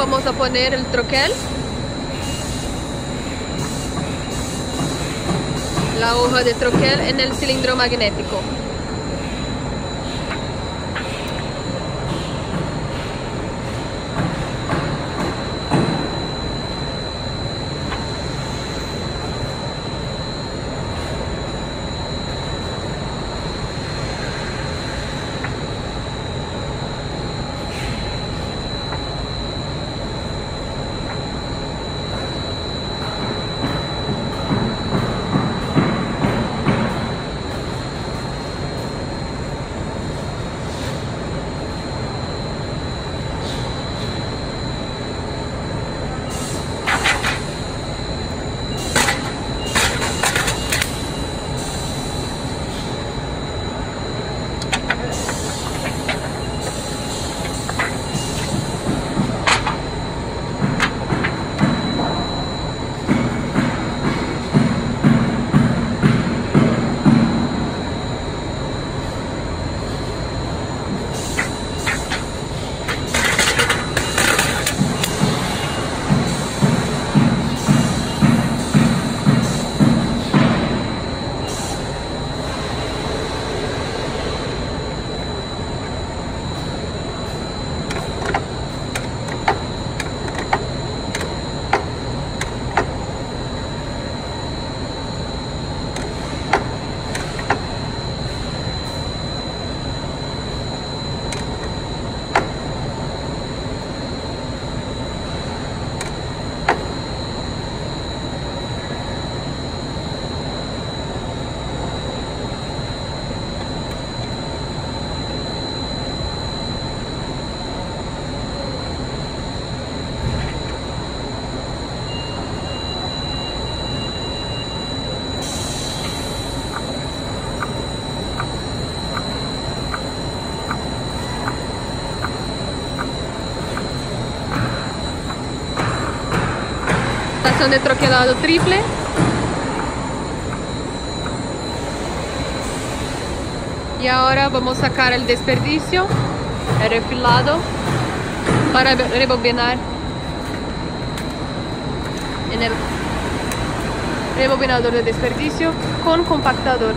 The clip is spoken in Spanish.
vamos a poner el troquel. La hoja de troquel en el cilindro magnético. Estación de troquelado triple. Y ahora vamos a sacar el desperdicio, el refilado, para rebobinar en el rebobinador de desperdicio con compactador.